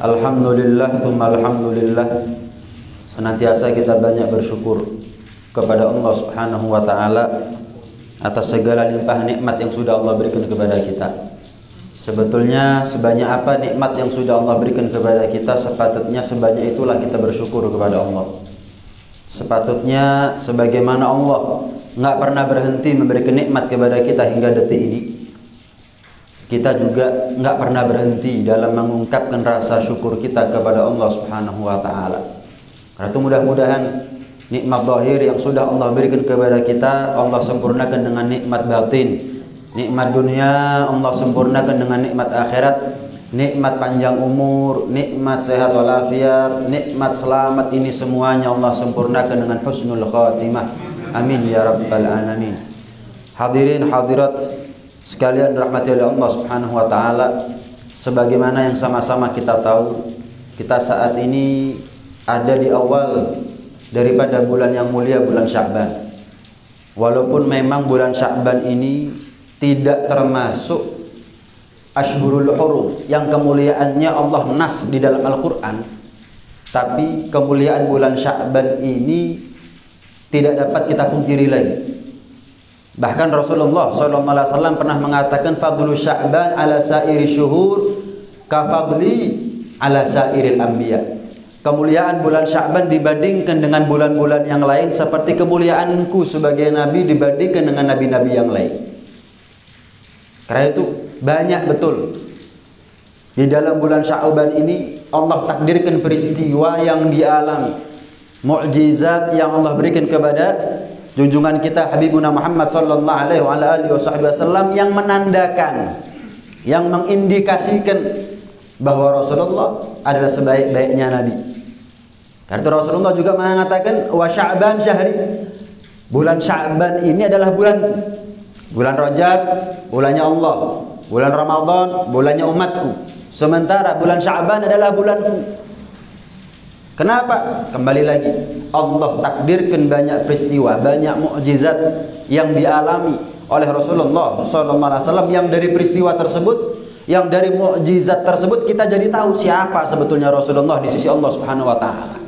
Alhamdulillah, thumma alhamdulillah. Senantiasa kita banyak bersyukur kepada Allah Subhanahu wa taala atas segala limpah nikmat yang sudah Allah berikan kepada kita. Sebetulnya sebanyak apa nikmat yang sudah Allah berikan kepada kita sepatutnya sebanyak itulah kita bersyukur kepada Allah. Sepatutnya sebagaimana Allah nggak pernah berhenti memberikan nikmat kepada kita hingga detik ini, kita juga nggak pernah berhenti dalam mengungkapkan rasa syukur kita kepada Allah Subhanahu wa taala. Karena itu mudah-mudahan nikmat zahir yang sudah Allah berikan kepada kita Allah sempurnakan dengan nikmat batin. Nikmat dunia Allah sempurnakan dengan nikmat akhirat, nikmat panjang umur, nikmat sehat walafiat, nikmat selamat ini semuanya Allah sempurnakan dengan husnul khatimah. Amin ya rabbal alamin. Hadirin hadirat sekalian rahmati oleh Allah Subhanahu wa taala sebagaimana yang sama-sama kita tahu kita saat ini ada di awal daripada bulan yang mulia bulan Sya'ban walaupun memang bulan Sya'ban ini tidak termasuk Ashhurul Hurum yang kemuliaannya Allah nas di dalam Al-Qur'an tapi kemuliaan bulan Sya'ban ini tidak dapat kita pungkiri lagi Bahkan Rasulullah SAW pernah mengatakan fadlu Sya'ban ala sairi syuhur kafadli ala sairil anbiya. Kemuliaan bulan Sya'ban dibandingkan dengan bulan-bulan yang lain seperti kemuliaanku sebagai nabi dibandingkan dengan nabi-nabi yang lain. Karena itu banyak betul di dalam bulan Sya'ban ini Allah takdirkan peristiwa yang dialami, mukjizat yang Allah berikan kepada junjungan kita Habibuna Muhammad sallallahu alaihi wasallam yang menandakan yang mengindikasikan bahwa Rasulullah adalah sebaik-baiknya nabi. Karena itu Rasulullah juga mengatakan wa Sya'ban syahri. Bulan Sya'ban ini adalah bulan bulan Rajab, bulannya Allah. Bulan Ramadan, bulannya umatku. Sementara bulan Sya'ban adalah bulanku. Kenapa? Kembali lagi, Allah takdirkan banyak peristiwa, banyak mukjizat yang dialami oleh Rasulullah SAW yang dari peristiwa tersebut, yang dari mukjizat tersebut kita jadi tahu siapa sebetulnya Rasulullah di sisi Allah Subhanahu wa taala.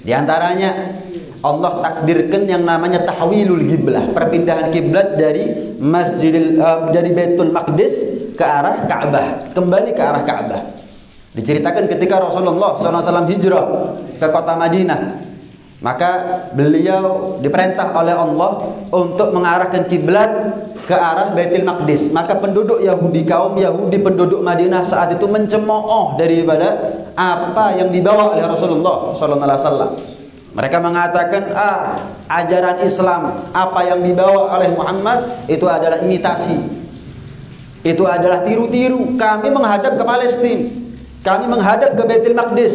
Di antaranya Allah takdirkan yang namanya tahwilul kiblah, perpindahan kiblat dari Masjidil uh, dari Baitul Maqdis ke arah Ka'bah, kembali ke arah Ka'bah. Diceritakan ketika Rasulullah SAW hijrah ke kota Madinah, maka beliau diperintah oleh Allah untuk mengarahkan kiblat ke arah Baitul Maqdis. Maka penduduk Yahudi, kaum Yahudi penduduk Madinah saat itu mencemooh daripada apa yang dibawa oleh Rasulullah SAW. Mereka mengatakan, ah, ajaran Islam apa yang dibawa oleh Muhammad itu adalah imitasi. Itu adalah tiru-tiru. Kami menghadap ke Palestina. Kami menghadap ke Baitul Maqdis.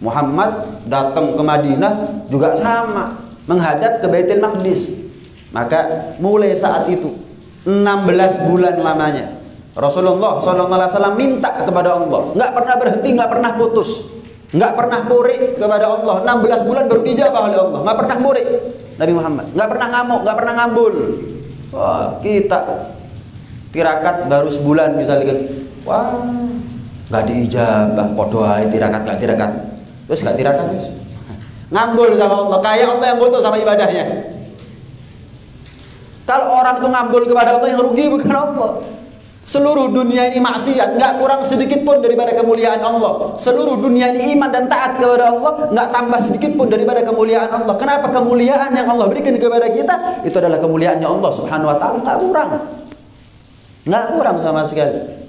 Muhammad datang ke Madinah juga sama, menghadap ke Baitul Maqdis. Maka mulai saat itu 16 bulan lamanya Rasulullah SAW minta kepada Allah, nggak pernah berhenti, nggak pernah putus, nggak pernah murid kepada Allah. 16 bulan baru dijawab oleh Allah, nggak pernah murid Nabi Muhammad, nggak pernah ngamuk, nggak pernah ngambul. Wah, kita tirakat baru sebulan misalnya, wah nggak diijabah podo ae tirakat nggak tirakat. Terus nggak tirakat terus? Ngambul sama Allah kayak Allah yang butuh sama ibadahnya. Kalau orang tuh ngambul kepada Allah yang rugi bukan Allah seluruh dunia ini maksiat nggak kurang sedikit pun daripada kemuliaan Allah. Seluruh dunia ini iman dan taat kepada Allah nggak tambah sedikit pun daripada kemuliaan Allah. Kenapa kemuliaan yang Allah berikan kepada kita? Itu adalah kemuliaannya Allah subhanahu wa ta'ala. Nggak kurang. Nggak kurang sama sekali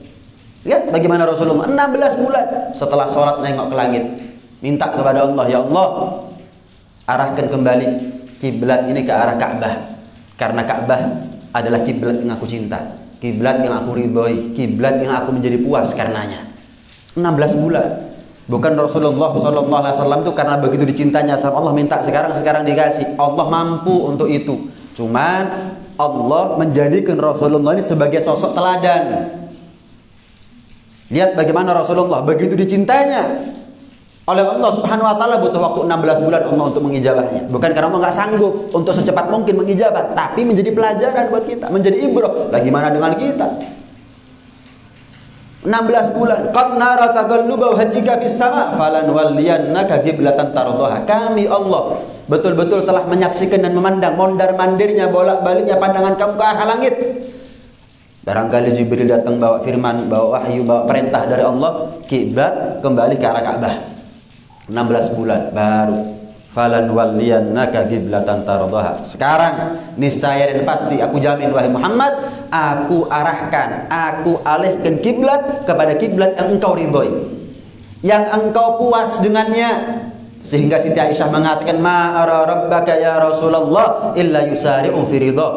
Lihat bagaimana Rasulullah 16 bulan setelah sholat nengok ke langit. Minta kepada Allah, Ya Allah, arahkan kembali kiblat ini ke arah Ka'bah. Karena Ka'bah adalah kiblat yang aku cinta. Kiblat yang aku ridhoi, kiblat yang aku menjadi puas karenanya. 16 bulan. Bukan Rasulullah SAW itu karena begitu dicintanya sama Allah minta sekarang sekarang dikasih. Allah mampu untuk itu. Cuman Allah menjadikan Rasulullah ini sebagai sosok teladan Lihat bagaimana Rasulullah begitu dicintainya oleh Allah Subhanahu wa taala butuh waktu 16 bulan Allah untuk mengijabahnya. Bukan karena Allah nggak sanggup untuk secepat mungkin mengijabah, tapi menjadi pelajaran buat kita, menjadi ibrah. Lagi mana dengan kita? 16 bulan. Qad nara taqalluba wajhika fis sama falan walliyannaka qiblatan tardaha. Kami Allah betul-betul telah menyaksikan dan memandang mondar-mandirnya bolak-baliknya pandangan kamu ke arah langit. Barangkali Jibril datang bawa firman, bawa wahyu, bawa perintah dari Allah, kiblat kembali ke arah Ka'bah. 16 bulan baru falan walliyannaka qiblatan tardaha. Sekarang niscaya dan pasti aku jamin wahai Muhammad, aku arahkan, aku alihkan kiblat kepada kiblat yang engkau ridhoi. Yang engkau puas dengannya. Sehingga Siti Aisyah mengatakan, "Ma ara rabbaka ya Rasulullah illa yusari'u fi ridha."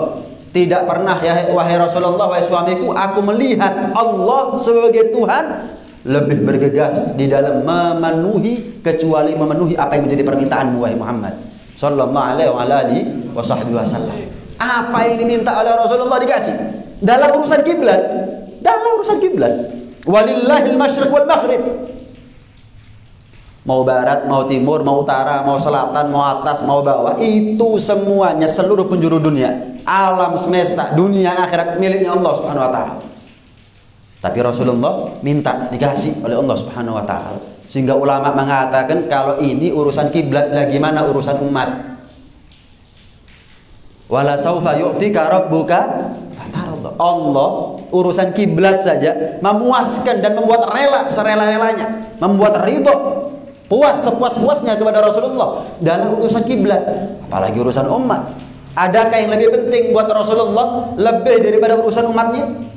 Tidak pernah ya wahai Rasulullah wahai suamiku aku melihat Allah sebagai Tuhan lebih bergegas di dalam memenuhi kecuali memenuhi apa yang menjadi permintaan wahai Muhammad sallallahu alaihi wasallam. Apa yang diminta oleh Rasulullah dikasih. Dalam urusan kiblat, dalam urusan kiblat. Walillahil masyriq wal maghrib. Mau barat, mau timur, mau utara, mau selatan, mau atas, mau bawah, itu semuanya seluruh penjuru dunia, alam semesta, dunia akhirat miliknya Allah Subhanahu wa taala. Tapi Rasulullah minta dikasih oleh Allah Subhanahu wa taala. Sehingga ulama mengatakan kalau ini urusan kiblat lagi mana urusan umat. Wala saufa yu'tika rabbuka fatarallah. Allah urusan kiblat saja memuaskan dan membuat rela serela-relanya, membuat ridho puas sepuas-puasnya kepada Rasulullah dalam urusan kiblat, apalagi urusan umat. Adakah yang lebih penting buat Rasulullah lebih daripada urusan umatnya?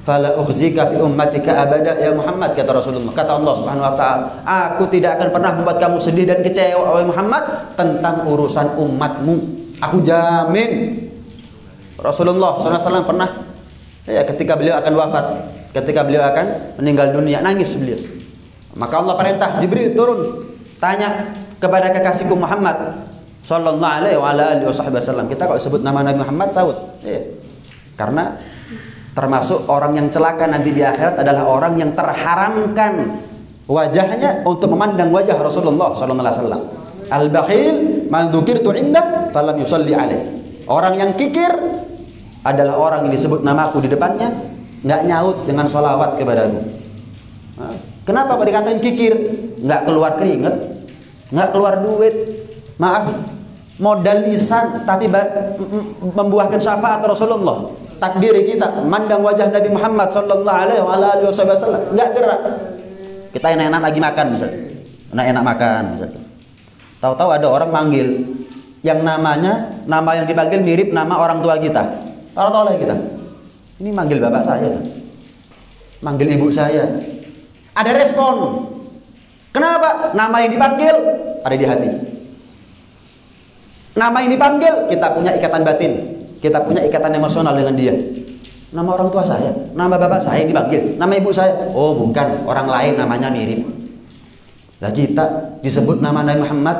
fala ukhzika fi ummatika abada ya Muhammad kata Rasulullah kata Allah Subhanahu wa taala aku tidak akan pernah membuat kamu sedih dan kecewa wahai Muhammad tentang urusan umatmu aku jamin Rasulullah SAW pernah ya ketika beliau akan wafat ketika beliau akan meninggal dunia nangis beliau maka Allah perintah Jibril turun tanya kepada kekasihku Muhammad sallallahu alaihi wasallam kita kalau sebut nama Nabi Muhammad saud ya. karena termasuk orang yang celaka nanti di akhirat adalah orang yang terharamkan wajahnya untuk memandang wajah Rasulullah sallallahu alaihi wasallam. Al-bakhil man dzukirtu inda falam yusalli alaih. Orang yang kikir adalah orang yang disebut namaku di depannya nggak nyaut dengan sholawat kepadaku. Kenapa Pak dikatain kikir? Nggak keluar keringet, nggak keluar duit. Maaf, modal lisan tapi membuahkan syafaat Rasulullah. Takdir kita mandang wajah Nabi Muhammad sallallahu alaihi wasallam. Enggak gerak. Kita enak-enak lagi makan misalnya. Enak-enak makan misalnya. Tahu-tahu ada orang manggil yang namanya nama yang dipanggil mirip nama orang tua kita. Tahu-tahu lagi kita. Ini manggil bapak saya manggil ibu saya ada respon kenapa nama yang dipanggil ada di hati nama yang dipanggil kita punya ikatan batin kita punya ikatan emosional dengan dia. Nama orang tua saya, nama bapak saya yang dipanggil, nama ibu saya. Oh, bukan, orang lain namanya mirip. Lah kita disebut nama Nabi Muhammad.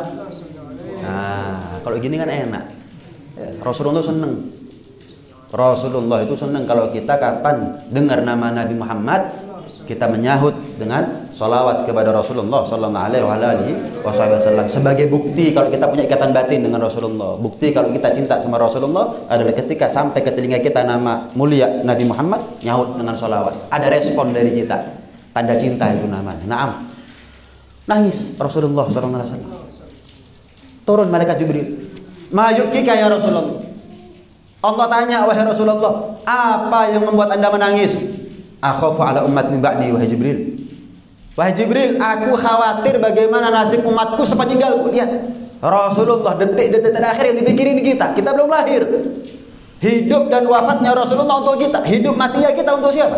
Nah, kalau gini kan enak. Rasulullah seneng. Rasulullah itu seneng kalau kita kapan dengar nama Nabi Muhammad kita menyahut dengan solawat kepada Rasulullah Sallallahu Alaihi Wasallam sebagai bukti kalau kita punya ikatan batin dengan Rasulullah. Bukti kalau kita cinta sama Rasulullah adalah ketika sampai ke telinga kita nama mulia Nabi Muhammad nyahut dengan solawat. Ada respon dari kita, tanda cinta itu namanya. Naam. Nangis Rasulullah Sallallahu Alaihi Wasallam. Turun malaikat Jibril. Mayukika ya Rasulullah. Allah tanya wahai Rasulullah, apa yang membuat anda menangis? Akhafu ala umat min ba'di wahai Jibril. Wahai Jibril, aku khawatir bagaimana nasib umatku sepeninggalku. Lihat, Rasulullah detik-detik terakhir yang dipikirin kita. Kita belum lahir. Hidup dan wafatnya Rasulullah untuk kita. Hidup matinya kita untuk siapa?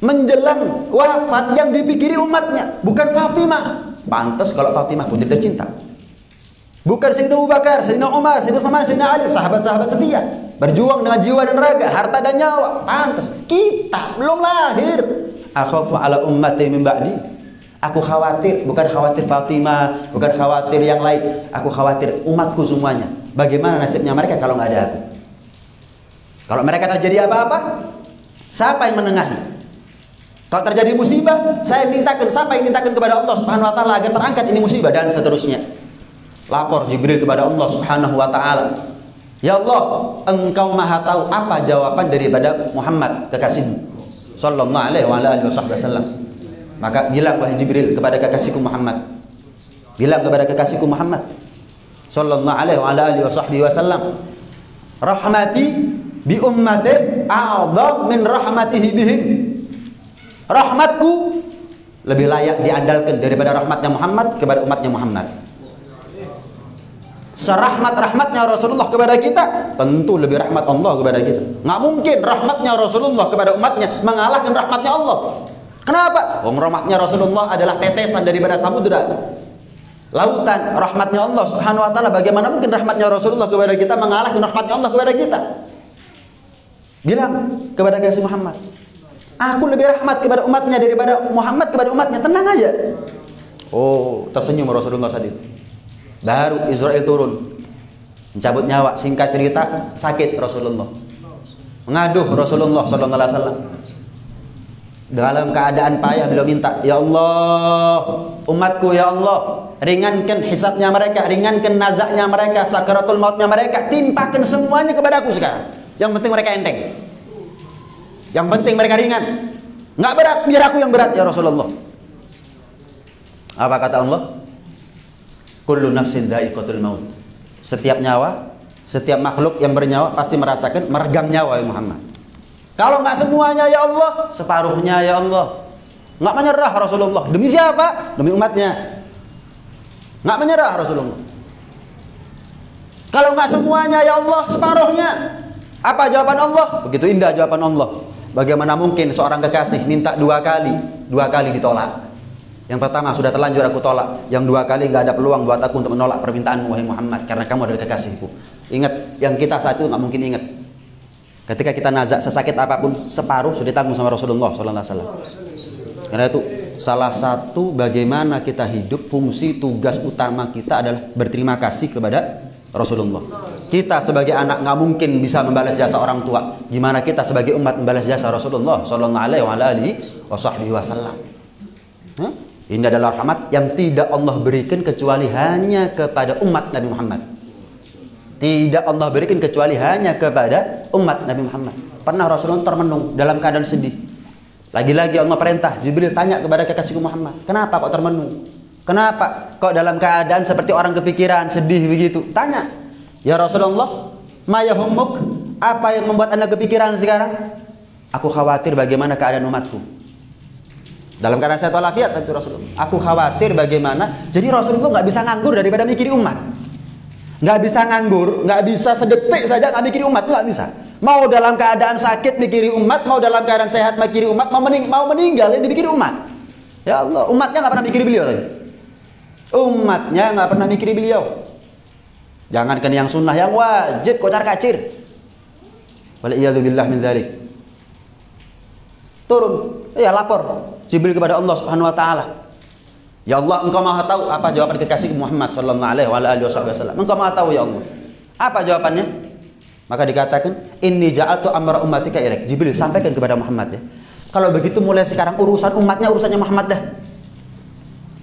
Menjelang wafat yang dipikiri umatnya. Bukan Fatimah. Pantas kalau Fatimah putri tercinta. Bukan Sayyidina Abu Bakar, Sayyidina Umar, Sayyidina Uthman, Sayyidina Ali, sahabat-sahabat setia. Berjuang dengan jiwa dan raga, harta dan nyawa. Pantas. Kita belum lahir. Akhafu ala ummati min ba'di. Aku khawatir, bukan khawatir Fatimah, bukan khawatir yang lain. Aku khawatir umatku semuanya. Bagaimana nasibnya mereka kalau nggak ada aku? Kalau mereka terjadi apa-apa, siapa yang menengahi? Kalau terjadi musibah, saya mintakan siapa yang mintakan kepada Allah Subhanahu wa taala agar terangkat ini musibah dan seterusnya. Lapor Jibril kepada Allah Subhanahu wa taala. Ya Allah, engkau maha tahu apa jawaban daripada Muhammad kekasihmu sallallahu alaihi wa wasallam. Maka bilang wahai Jibril kepada kekasihku Muhammad. Bilang kepada kekasihku Muhammad sallallahu alaihi wa wasallam. Rahmati bi ummati a'dham min rahmatihi bihim. Rahmatku lebih layak diandalkan daripada rahmatnya Muhammad kepada umatnya Muhammad serahmat-rahmatnya Rasulullah kepada kita tentu lebih rahmat Allah kepada kita. Nggak mungkin rahmatnya Rasulullah kepada umatnya mengalahkan rahmatnya Allah. Kenapa? Wong rahmatnya Rasulullah adalah tetesan daripada samudera lautan rahmatnya Allah subhanahu wa ta'ala. Bagaimana mungkin rahmatnya Rasulullah kepada kita mengalahkan rahmatnya Allah kepada kita? Bilang kepada kasih Muhammad aku lebih rahmat kepada umatnya daripada Muhammad kepada umatnya. Tenang aja. Oh tersenyum Rasulullah saat itu Baru Israel turun. Mencabut nyawa. Singkat cerita, sakit Rasulullah. Mengaduh Rasulullah sallallahu alaihi wasallam. Dalam keadaan payah beliau minta, "Ya Allah, umatku ya Allah, ringankan hisabnya mereka, ringankan nazaknya mereka, sakaratul mautnya mereka, timpakan semuanya kepadaku sekarang. Yang penting mereka enteng. Yang penting mereka ringan. Nggak berat, biar aku yang berat ya Rasulullah. Apa kata Allah? Kullu nafsin dha'iqatul maut. Setiap nyawa, setiap makhluk yang bernyawa pasti merasakan meregang nyawa ya Muhammad. Kalau nggak semuanya ya Allah, separuhnya ya Allah. Nggak menyerah Rasulullah. Demi siapa? Demi umatnya. Nggak menyerah Rasulullah. Kalau nggak semuanya ya Allah, separuhnya. Apa jawaban Allah? Begitu indah jawaban Allah. Bagaimana mungkin seorang kekasih minta dua kali, dua kali ditolak? Yang pertama sudah terlanjur aku tolak. Yang dua kali nggak ada peluang buat aku untuk menolak permintaanmu wahai Muhammad karena kamu adalah kekasihku. Ingat, yang kita saat itu nggak mungkin ingat. Ketika kita nazak sesakit apa pun separuh sudah ditanggung sama Rasulullah Wasallam. Karena itu salah satu bagaimana kita hidup fungsi tugas utama kita adalah berterima kasih kepada Rasulullah. Kita sebagai anak nggak mungkin bisa membalas jasa orang tua. Gimana kita sebagai umat membalas jasa Rasulullah Sallallahu Alaihi Wasallam? Ini adalah rahmat yang tidak Allah berikan kecuali hanya kepada umat Nabi Muhammad. Tidak Allah berikan kecuali hanya kepada umat Nabi Muhammad. Pernah Rasulullah termenung dalam keadaan sedih. Lagi-lagi Allah perintah, Jibril tanya kepada kekasihku Muhammad, kenapa kok termenung? Kenapa kok dalam keadaan seperti orang kepikiran, sedih begitu? Tanya. Ya Rasulullah, maya humuk, apa yang membuat anda kepikiran sekarang? Aku khawatir bagaimana keadaan umatku. Dalam keadaan sehat walafiat kata Rasulullah. Aku khawatir bagaimana. Jadi Rasulullah nggak bisa nganggur daripada mikiri umat. Nggak bisa nganggur, nggak bisa sedetik saja nggak mikiri umat, nggak bisa. Mau dalam keadaan sakit mikiri umat, mau dalam keadaan sehat mikiri umat, mau, mening mau meninggal ini mikiri umat. Ya Allah, umatnya nggak pernah mikiri beliau lagi. Umatnya nggak pernah mikiri beliau. Jangankan yang sunnah, yang wajib kocar kacir. Waliyadzubillah min dzalik. Turun, ya lapor Jibril kepada Allah Subhanahu wa taala. Ya Allah, Engkau Maha tahu apa jawaban kekasih Muhammad sallallahu alaihi wasallam. Engkau Maha tahu ya Allah. Apa jawabannya? Maka dikatakan, "Inni ja'altu amra ummatika ilaik." Jibril sampaikan kepada Muhammad ya. Kalau begitu mulai sekarang urusan umatnya urusannya Muhammad dah.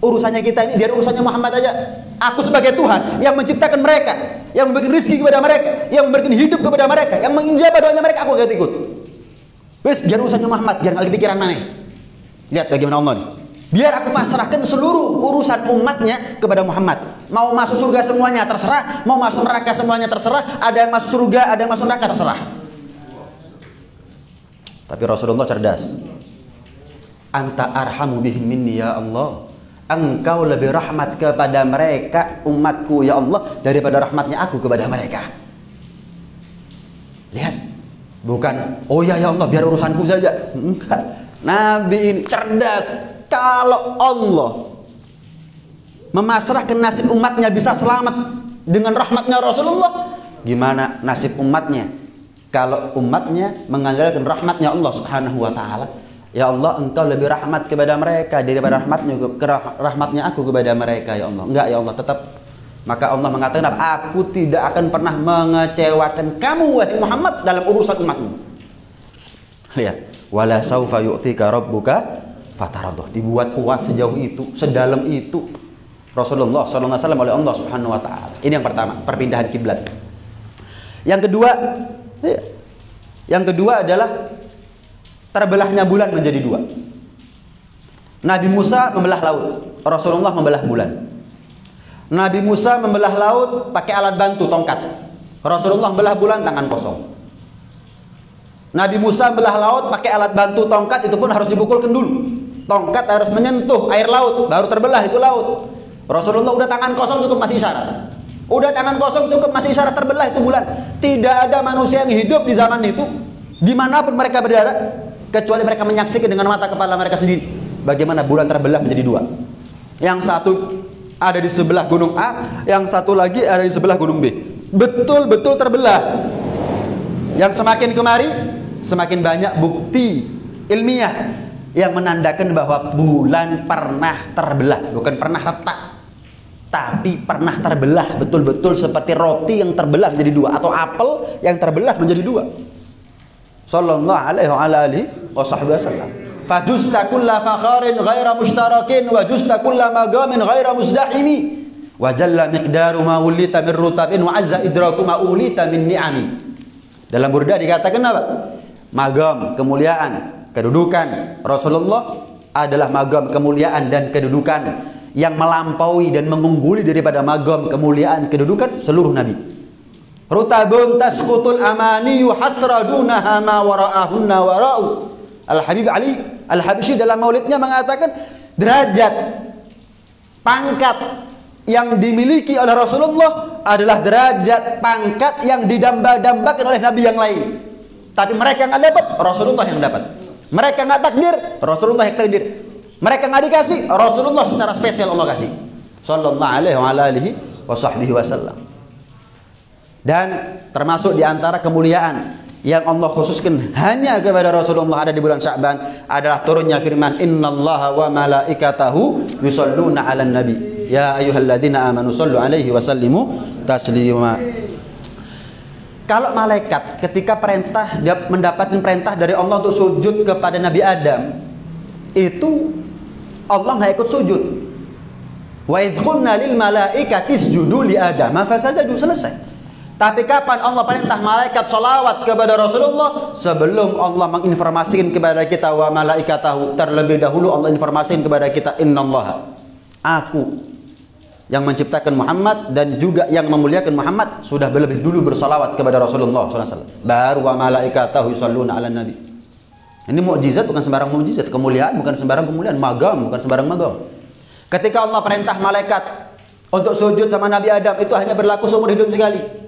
Urusannya kita ini biar urusannya Muhammad aja. Aku sebagai Tuhan yang menciptakan mereka, yang memberikan rezeki kepada mereka, yang memberikan hidup kepada mereka, yang menjawab doanya mereka, aku gak ikut. Wes biar urusannya Muhammad, jangan lagi pikiran mana. Lihat bagaimana Allah nih. Biar aku pasrahkan seluruh urusan umatnya kepada Muhammad. Mau masuk surga semuanya terserah, mau masuk neraka semuanya terserah, ada yang masuk surga, ada yang masuk neraka terserah. Tapi Rasulullah cerdas. Anta arhamu bihim minni ya Allah. Engkau lebih rahmat kepada mereka umatku ya Allah daripada rahmatnya aku kepada mereka. Lihat. Bukan, oh ya ya Allah biar urusanku saja. Enggak Nabi ini cerdas. Kalau Allah memasrahkan nasib umatnya bisa selamat dengan rahmatnya Rasulullah, gimana nasib umatnya? Kalau umatnya mengandalkan rahmatnya Allah Subhanahu wa taala, ya Allah engkau lebih rahmat kepada mereka daripada rahmatnya rahmatnya aku kepada mereka ya Allah. Enggak ya Allah, tetap maka Allah mengatakan aku tidak akan pernah mengecewakan kamu wahai Muhammad dalam urusan umatmu. Lihat wala saufa yu'tika rabbuka fataradhah dibuat puas sejauh itu sedalam itu Rasulullah wasallam oleh Allah Subhanahu wa taala ini yang pertama perpindahan kiblat Yang kedua, iya. yang kedua adalah terbelahnya bulan menjadi dua. Nabi Musa membelah laut, Rasulullah membelah bulan. Nabi Musa membelah laut pakai alat bantu tongkat. Rasulullah membelah bulan tangan kosong. Nabi Musa membelah laut pakai alat bantu tongkat itu pun harus dipukulkan dulu. Tongkat harus menyentuh air laut baru terbelah itu laut. Rasulullah udah tangan kosong cukup masih isyarat. Udah tangan kosong cukup masih isyarat terbelah itu bulan. Tidak ada manusia yang hidup di zaman itu di mana pun mereka berada kecuali mereka menyaksikan dengan mata kepala mereka sendiri bagaimana bulan terbelah menjadi dua. Yang satu ada di sebelah gunung A, yang satu lagi ada di sebelah gunung B. Betul-betul terbelah. Yang semakin kemari semakin banyak bukti ilmiah yang menandakan bahwa bulan pernah terbelah, bukan pernah retak tapi pernah terbelah betul-betul seperti roti yang terbelah menjadi dua atau apel yang terbelah menjadi dua. Sallallahu alaihi wa alihi. Fajusta kulla fakharin ghaira mushtarakin wa justa kulla magamin ghaira muzdahimi wa jalla miqdaru ma ulita min rutabin wa azza idraku ma ulita min ni'ami. Dalam burda dikatakan apa? Magam, kemuliaan, kedudukan Rasulullah adalah magam kemuliaan dan kedudukan yang melampaui dan mengungguli daripada magam kemuliaan kedudukan seluruh nabi. Rutabun tasqutul amaniyu hasradunaha ma wara'ahunna wara'u. Al-Habib Ali Al-Habsyi dalam maulidnya mengatakan derajat pangkat yang dimiliki oleh Rasulullah adalah derajat pangkat yang didamba-dambakan oleh nabi yang lain. Tapi mereka nggak dapat, Rasulullah yang dapat. Mereka nggak takdir, Rasulullah yang takdir. Mereka nggak dikasih, Rasulullah secara spesial Allah kasih. Sallallahu alaihi wasallam. Dan termasuk di antara kemuliaan yang Allah khususkan hanya kepada Rasulullah ada di bulan Sya'ban adalah turunnya firman innallaha wa malaikatahu yusalluna 'alan nabi ya ayyuhalladzina amanu sallu alaihi wa sallimu taslima kalau malaikat ketika perintah dia mendapatkan perintah dari Allah untuk sujud kepada Nabi Adam itu Allah nggak ikut sujud. Wa idhulna lil malaikati isjudu li Adam, fasajadu selesai. Tapi kapan Allah perintah malaikat salawat kepada Rasulullah sebelum Allah menginformasikan kepada kita wa malaikatahu terlebih dahulu Allah informasikan kepada kita innallaha aku yang menciptakan Muhammad dan juga yang memuliakan Muhammad sudah lebih dulu bersalawat kepada Rasulullah SAW. Baru wa malaikatahu yusalluna ala nabi. Ini mukjizat bukan sembarang mukjizat, kemuliaan bukan sembarang kemuliaan, magam bukan sembarang magam. Ketika Allah perintah malaikat untuk sujud sama Nabi Adam itu hanya berlaku seumur hidup sekali.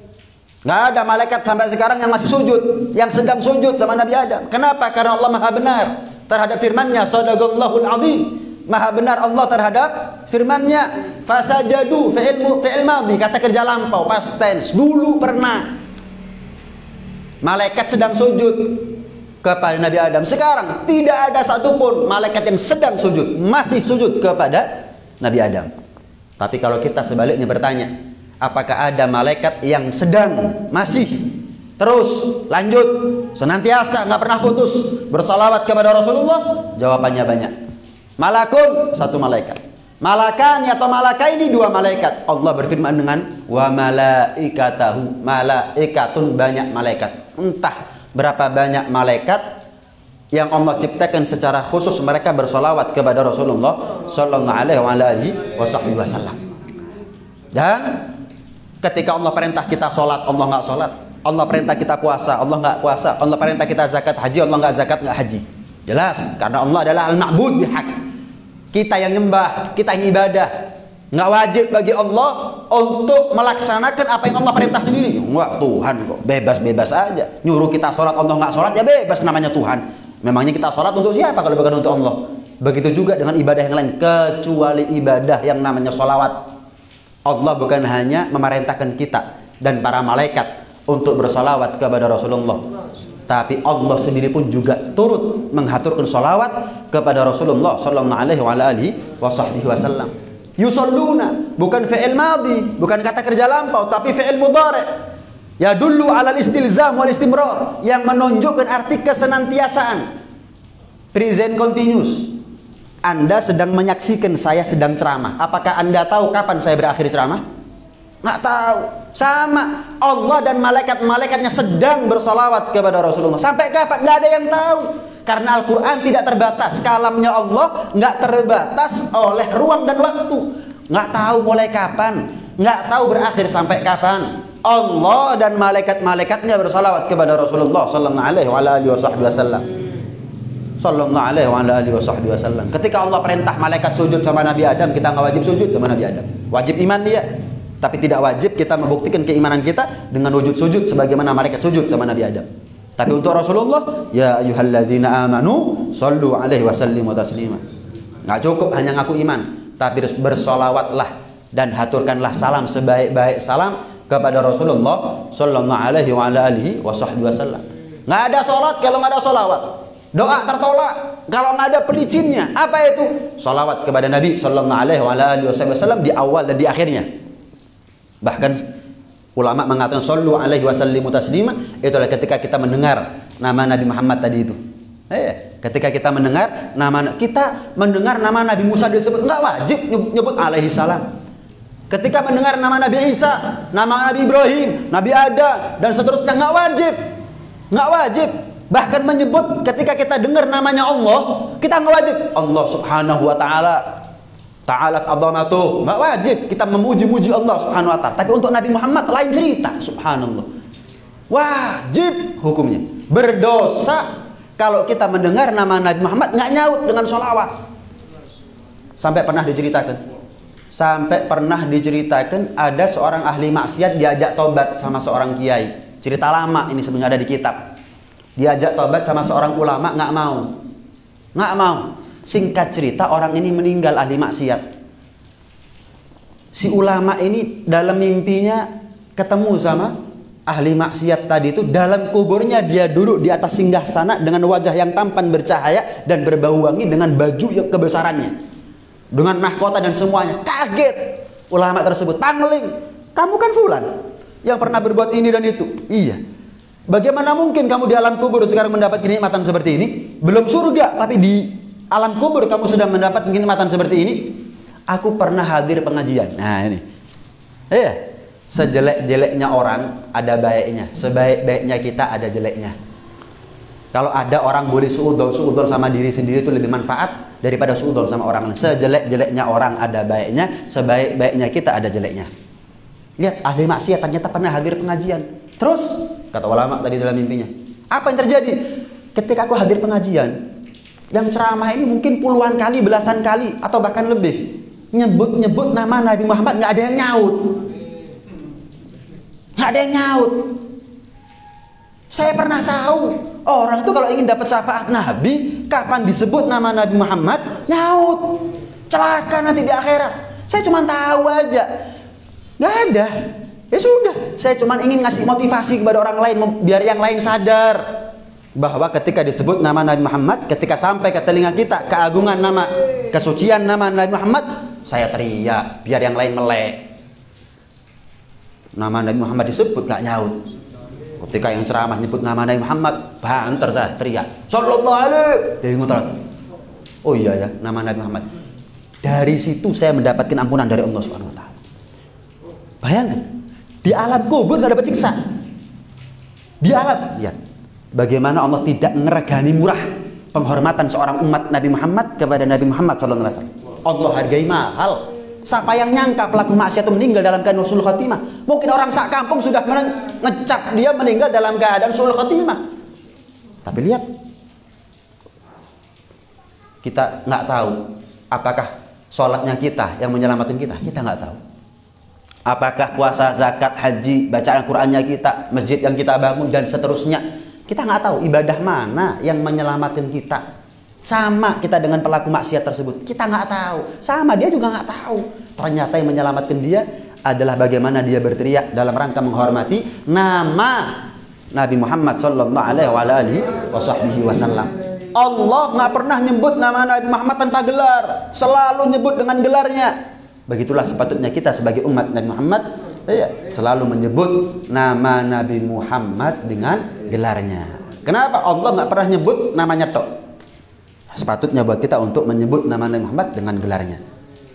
Nggak ada malaikat sampai sekarang yang masih sujud, yang sedang sujud sama Nabi Adam. Kenapa? Karena Allah Maha benar terhadap firman-Nya, sadaqallahul azim. Maha benar Allah terhadap firman-Nya. Fasajadu fi'il fi'il madhi, kata kerja lampau, past tense. Dulu pernah malaikat sedang sujud kepada Nabi Adam. Sekarang tidak ada satupun malaikat yang sedang sujud, masih sujud kepada Nabi Adam. Tapi kalau kita sebaliknya bertanya, apakah ada malaikat yang sedang masih terus lanjut senantiasa nggak pernah putus bersalawat kepada Rasulullah? Jawabannya banyak. Malakun satu malaikat. Malakani atau malaka ini dua malaikat. Allah berfirman dengan wa malaikatahu. Malaikatun banyak malaikat. Entah berapa banyak malaikat yang Allah ciptakan secara khusus mereka bersolawat kepada Rasulullah Sallallahu Alaihi Wasallam. Dan ketika Allah perintah kita sholat, Allah nggak sholat. Allah perintah kita puasa, Allah nggak puasa. Allah perintah kita zakat haji, Allah nggak zakat nggak haji. Jelas, karena Allah adalah al-ma'bud bihak. Kita yang nyembah, kita yang ibadah. Nggak wajib bagi Allah untuk melaksanakan apa yang Allah perintah sendiri. Enggak, Tuhan kok bebas-bebas aja. Nyuruh kita sholat, Allah nggak sholat ya bebas namanya Tuhan. Memangnya kita sholat untuk siapa kalau bukan untuk Allah? Begitu juga dengan ibadah yang lain, kecuali ibadah yang namanya sholawat. Allah bukan hanya memerintahkan kita dan para malaikat untuk bersolawat kepada Rasulullah. Tapi Allah sendiri pun juga turut menghaturkan solawat kepada Rasulullah Sallallahu Alaihi Wasallam yusalluna bukan fi'il madhi bukan kata kerja lampau tapi fi'il mudhari. Ya dulu alal istilzam wal istimrar yang menunjukkan arti kesenantiasaan. Present continuous anda sedang menyaksikan saya sedang ceramah apakah anda tahu kapan saya berakhir ceramah nggak tahu Sama Allah dan malaikat-malaikatnya sedang bersolawat kepada Rasulullah. Sampai kapan? Gak ada yang tahu. Karena Al-Quran tidak terbatas. Kalamnya Allah nggak terbatas oleh ruang dan waktu. Nggak tahu mulai kapan. Nggak tahu berakhir sampai kapan. Allah dan malaikat-malaikatnya bersolawat kepada Rasulullah Sallallahu Alaihi Wasallam. Sallallahu Alaihi Wasallam. Ketika Allah perintah malaikat sujud sama Nabi Adam, kita nggak wajib sujud sama Nabi Adam. Wajib iman dia. Tapi tidak wajib kita membuktikan keimanan kita dengan wujud sujud sebagaimana malaikat sujud sama Nabi Adam. Tapi untuk Rasulullah, ya ayyuhalladzina amanu sallu alaihi wasallimu taslima. Enggak cukup hanya ngaku iman, tapi bersolawatlah dan haturkanlah salam sebaik-baik salam kepada Rasulullah sallallahu alaihi wa alihi wasallam. Enggak ada salat kalau enggak ada solawat. Doa tertolak kalau nggak ada pelicinnya. Apa itu? Salawat kepada Nabi Sallallahu Alaihi Wasallam di awal dan di akhirnya. Bahkan ulama mengatakan sallu alaihi wasallimu taslima itu adalah ketika kita mendengar nama Nabi Muhammad tadi itu. Eh, ketika kita mendengar nama kita mendengar nama Nabi Musa disebut enggak wajib nyebut alaihi salam. Ketika mendengar nama Nabi Isa, nama Nabi Ibrahim, Nabi Adam dan seterusnya enggak wajib. Enggak wajib. Bahkan menyebut ketika kita dengar namanya Allah, kita enggak wajib. Allah Subhanahu wa taala Ta'alat azamatuh. Enggak wajib kita memuji-muji Allah Subhanahu wa taala. Tapi untuk Nabi Muhammad lain cerita, subhanallah. Wajib hukumnya. Berdosa kalau kita mendengar nama Nabi Muhammad nggak nyaut dengan sholawat. Sampai pernah diceritakan. Sampai pernah diceritakan ada seorang ahli maksiat diajak tobat sama seorang kiai. Cerita lama ini sebenarnya ada di kitab. Diajak tobat sama seorang ulama nggak mau. Nggak mau. Singkat cerita orang ini meninggal ahli maksiat. Si ulama ini dalam mimpinya ketemu sama ahli maksiat tadi itu dalam kuburnya dia duduk di atas singgah sana dengan wajah yang tampan bercahaya dan berbau wangi dengan baju yang kebesarannya. Dengan mahkota dan semuanya. Kaget ulama tersebut. Pangling, kamu kan fulan yang pernah berbuat ini dan itu. Iya. Bagaimana mungkin kamu di alam kubur sekarang mendapat kenikmatan seperti ini? Belum surga, tapi di alam kubur kamu sudah mendapat kenikmatan seperti ini. Aku pernah hadir pengajian. Nah ini. Iya. Sejelek-jeleknya orang ada baiknya. Sebaik-baiknya kita ada jeleknya. Kalau ada orang boleh suudol suudol sama diri sendiri itu lebih manfaat daripada suudol sama orang lain. Sejelek-jeleknya orang ada baiknya sebaik-baiknya kita ada jeleknya. Lihat ahli maksiat ternyata pernah hadir pengajian. Terus kata ulama tadi dalam mimpinya apa yang terjadi ketika aku hadir pengajian yang ceramah ini mungkin puluhan kali, belasan kali, atau bahkan lebih. Nyebut-nyebut nama Nabi Muhammad nggak ada yang nyaut. Nggak ada yang nyaut. Saya pernah tahu orang itu kalau ingin dapat syafaat Nabi, kapan disebut nama Nabi Muhammad, nyaut. Celaka nanti di akhirat. Saya cuma tahu aja. Nggak ada. Ya sudah, saya cuma ingin ngasih motivasi kepada orang lain biar yang lain sadar bahwa ketika disebut nama Nabi Muhammad, ketika sampai ke telinga kita keagungan nama, kesucian nama Nabi Muhammad, saya teriak biar yang lain melek. Nama Nabi Muhammad disebut gak nyaut. Ketika yang ceramah nyebut nama Nabi Muhammad, banter saya teriak. Sallallahu alaihi. Oh iya ya, nama Nabi Muhammad. Dari situ saya mendapatkan ampunan dari Allah Subhanahu wa taala. Bayangkan, di alam kubur gak dapat siksa. Di alam, lihat, Bagaimana Allah tidak ngeregani murah penghormatan seorang umat Nabi Muhammad kepada Nabi Muhammad SAW. Allah hargai mahal. Siapa yang nyangka pelaku maksiat itu meninggal dalam keadaan usul khatimah? Mungkin orang sak kampung sudah ngecap dia meninggal dalam keadaan usul khatimah. Tapi lihat, kita nggak tahu apakah sholatnya kita yang menyelamatkan kita. Kita nggak tahu. Apakah puasa, zakat, haji, bacaan Qur'annya kita, masjid yang kita bangun dan seterusnya kita nggak tahu ibadah mana yang menyelamatkan kita. Sama kita dengan pelaku maksiat tersebut. Kita nggak tahu. Sama dia juga nggak tahu. Ternyata yang menyelamatkan dia adalah bagaimana dia berteriak dalam rangka menghormati nama Nabi Muhammad Sallallahu Alaihi Wasallam. Allah nggak pernah nyebut nama Nabi Muhammad tanpa gelar, selalu nyebut dengan gelarnya. Begitulah sepatutnya kita sebagai umat Nabi Muhammad ya, selalu menyebut nama Nabi Muhammad dengan gelarnya. Kenapa Allah nggak pernah nyebut namanya tok? Sepatutnya buat kita untuk menyebut nama Nabi Muhammad dengan gelarnya.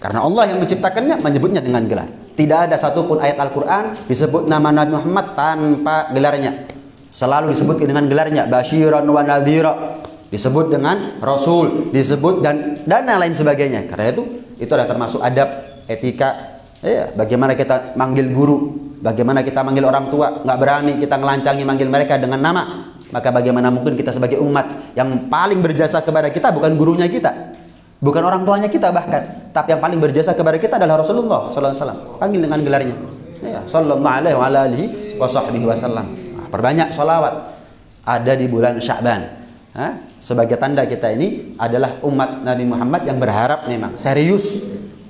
Karena Allah yang menciptakannya menyebutnya dengan gelar. Tidak ada satupun ayat Al-Quran disebut nama Nabi Muhammad tanpa gelarnya. Selalu disebut dengan gelarnya. Bashiran wa nadhira. Disebut dengan Rasul. Disebut dan dan lain sebagainya. Karena itu, itu adalah termasuk adab, etika. Ya, bagaimana kita manggil guru. Bagaimana kita manggil orang tua. nggak berani kita ngelancangi manggil mereka dengan nama. Maka bagaimana mungkin kita sebagai umat yang paling berjasa kepada kita bukan gurunya kita. Bukan orang tuanya kita bahkan, tapi yang paling berjasa kepada kita adalah Rasulullah wasallam. Panggil dengan gelarnya. Ya, sallallahu alaihi wasallam. Nah, perbanyak salawat ada di bulan Sya'ban. Sebagai tanda kita ini adalah umat Nabi Muhammad yang berharap memang serius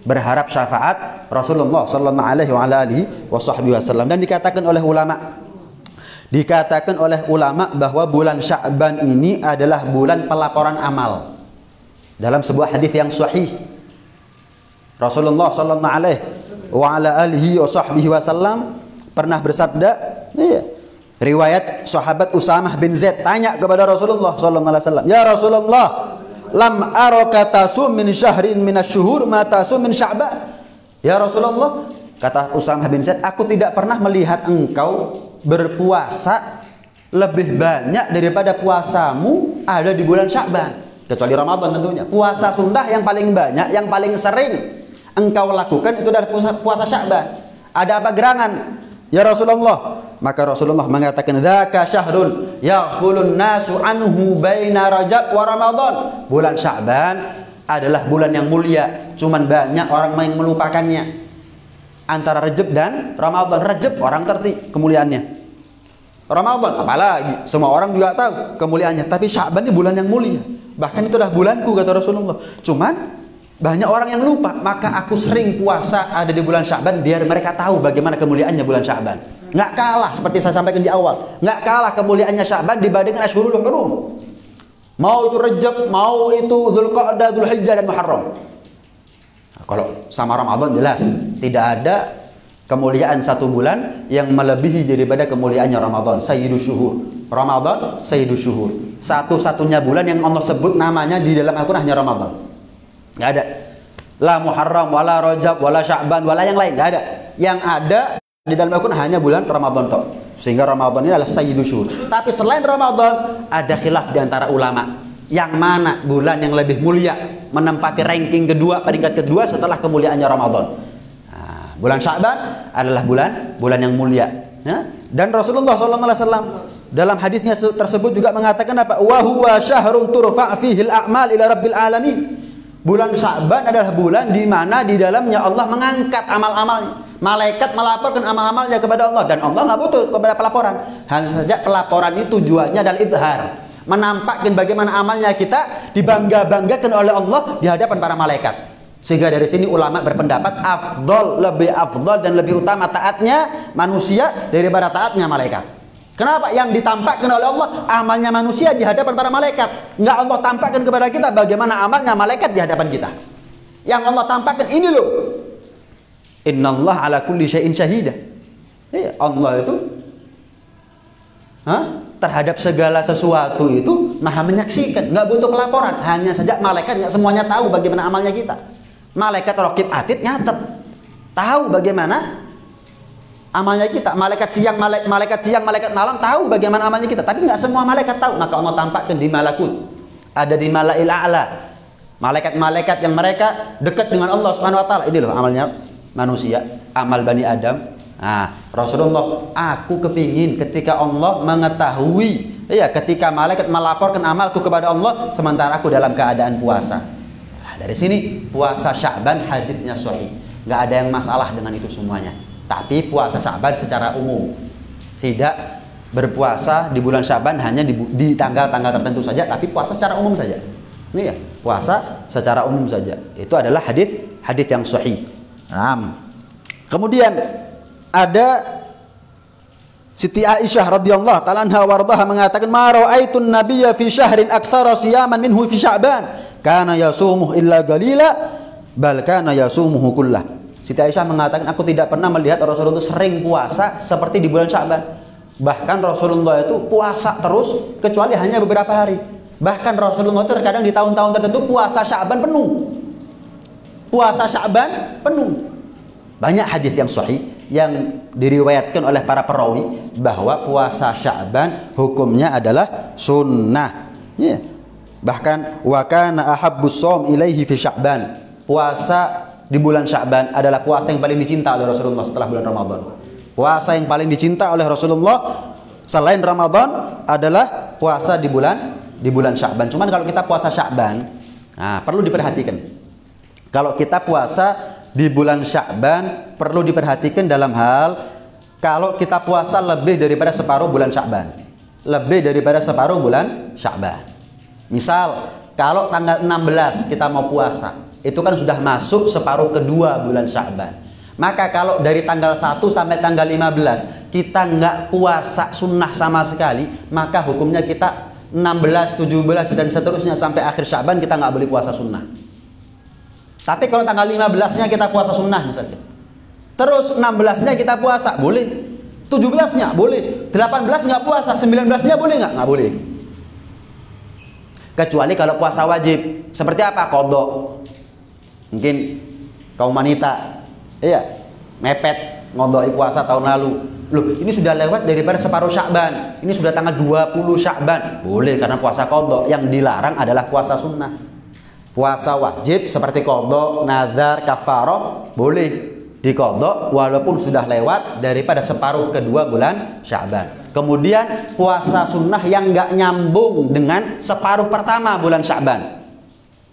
berharap syafaat Rasulullah sallallahu alaihi wa wasallam. Dan dikatakan oleh ulama. Dikatakan oleh ulama bahwa bulan Sya'ban ini adalah bulan pelaporan amal. Dalam sebuah hadis yang sahih. Rasulullah sallallahu alaihi wa alihi wasallam pernah bersabda iya, riwayat sahabat Usamah bin Zaid tanya kepada Rasulullah sallallahu alaihi wasallam ya Rasulullah lam araka tasum min syahrin min asyhur ma tasum min sya'ban ya Rasulullah kata Usamah bin Zaid aku tidak pernah melihat engkau berpuasa lebih banyak daripada puasamu ada di bulan Sya'ban kecuali Ramadan tentunya. Puasa sunnah yang paling banyak, yang paling sering engkau lakukan itu adalah puasa, puasa Sya'ban. Ada apa gerangan? Ya Rasulullah. Maka Rasulullah mengatakan, "Dzaka syahrun yaghfulun nasu anhu baina Rajab wa Ramadan." Bulan Sya'ban adalah bulan yang mulia, cuman banyak orang yang melupakannya. Antara Rajab dan Ramadan. Rajab orang terti kemuliaannya. Ramadan apalagi semua orang juga tahu kemuliaannya tapi Sya'ban ini bulan yang mulia Bahkan itu adalah bulanku kata Rasulullah. Cuman banyak orang yang lupa, maka aku sering puasa ada di bulan Syaban biar mereka tahu bagaimana kemuliaannya bulan Syaban. Nggak kalah seperti saya sampaikan di awal, nggak kalah kemuliaannya Syaban dibandingkan Ashurul Hurum. Mau itu Rejab, mau itu Dzulqa'dah, Dzulhijjah dan Muharram. Nah, kalau sama Ramadan jelas tidak ada kemuliaan satu bulan yang melebihi daripada kemuliaannya Ramadan, Sayyidus Syuhur. Ramadan, Sayyidus Syuhur. Satu-satunya bulan yang Allah sebut namanya di dalam Al-Quran hanya Ramadan. Nggak ada. La Muharram, wala Rajab, wala Sya'ban, wala yang lain. Nggak ada. Yang ada di dalam Al-Quran hanya bulan Ramadan toh. Sehingga Ramadan ini adalah Sayyidus Syuhur. Tapi selain Ramadan, ada khilaf di antara ulama. Yang mana bulan yang lebih mulia menempati ranking kedua, peringkat kedua setelah kemuliaannya Ramadan. Nah, bulan Sya'ban adalah bulan bulan yang mulia. Ya? Dan Rasulullah SAW dalam hadisnya tersebut juga mengatakan apa? Wa huwa syahrun turfa' fihi al-a'mal ila rabbil alamin. Bulan Sya'ban adalah bulan di mana di dalamnya Allah mengangkat amal-amalnya. Malaikat melaporkan amal-amalnya kepada Allah dan Allah nggak butuh kepada pelaporan. Hanya saja pelaporan itu tujuannya adalah ibhar, menampakkan bagaimana amalnya kita dibangga-banggakan oleh Allah di hadapan para malaikat. Sehingga dari sini ulama berpendapat afdol lebih afdol dan lebih utama taatnya manusia daripada taatnya malaikat. Kenapa? Yang ditampakkan oleh Allah amalnya manusia di hadapan para malaikat. Enggak Allah tampakkan kepada kita bagaimana amalnya malaikat di hadapan kita. Yang Allah tampakkan ini loh. Inna Allah ala kulli syai'in syahida. Iya, Allah itu ha? terhadap segala sesuatu itu maha menyaksikan. Enggak butuh pelaporan. Hanya saja malaikat enggak semuanya tahu bagaimana amalnya kita. Malaikat rokib atid nyatet. Tahu bagaimana amalnya kita. Malaikat siang, malaikat, malaikat siang, malaikat malam tahu bagaimana amalnya kita. Tapi nggak semua malaikat tahu. Maka Allah tampakkan di malakut. Ada di malail a'la. Malaikat-malaikat yang mereka dekat dengan Allah Subhanahu wa taala. Ini loh amalnya manusia, amal Bani Adam. Nah, Rasulullah, aku kepingin ketika Allah mengetahui, ya ketika malaikat melaporkan amalku kepada Allah, sementara aku dalam keadaan puasa. Nah, dari sini puasa Sya'ban hadisnya sahih. Nggak ada yang masalah dengan itu semuanya. Tapi puasa Syaban secara umum. Tidak berpuasa di bulan Syaban hanya di, tanggal-tanggal tertentu saja, tapi puasa secara umum saja. Ini ya, puasa secara umum saja. Itu adalah hadis hadis yang sahih. Nah, kemudian ada Siti Aisyah radhiyallahu taala anha wardaha mengatakan ma ra'aitun nabiyya fi syahrin aktsara siyaman minhu fi sya'ban kana yasumuhu illa qalila bal kana yasumuhu kullah Siti Aisyah mengatakan, aku tidak pernah melihat Rasulullah itu sering puasa seperti di bulan Syaban. Bahkan Rasulullah itu puasa terus kecuali hanya beberapa hari. Bahkan Rasulullah itu terkadang di tahun-tahun tertentu puasa Syaban penuh. Puasa Syaban penuh. Banyak hadis yang sahih yang diriwayatkan oleh para perawi bahwa puasa Sya'ban hukumnya adalah sunnah. Ya. Bahkan wa kana ahabbus shaum ilaihi fi Sya'ban. Puasa di bulan Sya'ban adalah puasa yang paling dicinta oleh Rasulullah setelah bulan Ramadan. Puasa yang paling dicinta oleh Rasulullah selain Ramadan adalah puasa di bulan di bulan Sya'ban. Cuman kalau kita puasa Sya'ban, nah perlu diperhatikan. Kalau kita puasa di bulan Sya'ban perlu diperhatikan dalam hal kalau kita puasa lebih daripada separuh bulan Sya'ban. Lebih daripada separuh bulan Sya'ban. Misal, kalau tanggal 16 kita mau puasa, itu kan sudah masuk separuh kedua bulan Sya'ban. Maka kalau dari tanggal 1 sampai tanggal 15 kita nggak puasa sunnah sama sekali, maka hukumnya kita 16, 17 dan seterusnya sampai akhir Sya'ban kita nggak boleh puasa sunnah. Tapi kalau tanggal 15-nya kita puasa sunnah misalnya. Terus 16-nya kita puasa, boleh. 17-nya boleh. 18 nggak puasa, 19-nya boleh nggak? Nggak boleh. Kecuali kalau puasa wajib. Seperti apa? Kodok. Mungkin kaum wanita, iya, mepet ngodoi puasa tahun lalu. Loh, ini sudah lewat daripada separuh Syakban. Ini sudah tanggal 20 Syakban. Boleh karena puasa kodok. Yang dilarang adalah puasa sunnah. Puasa wajib seperti kodok, nazar, kafaroh boleh dikodok walaupun sudah lewat daripada separuh kedua bulan Syaban. Kemudian puasa sunnah yang nggak nyambung dengan separuh pertama bulan Syaban.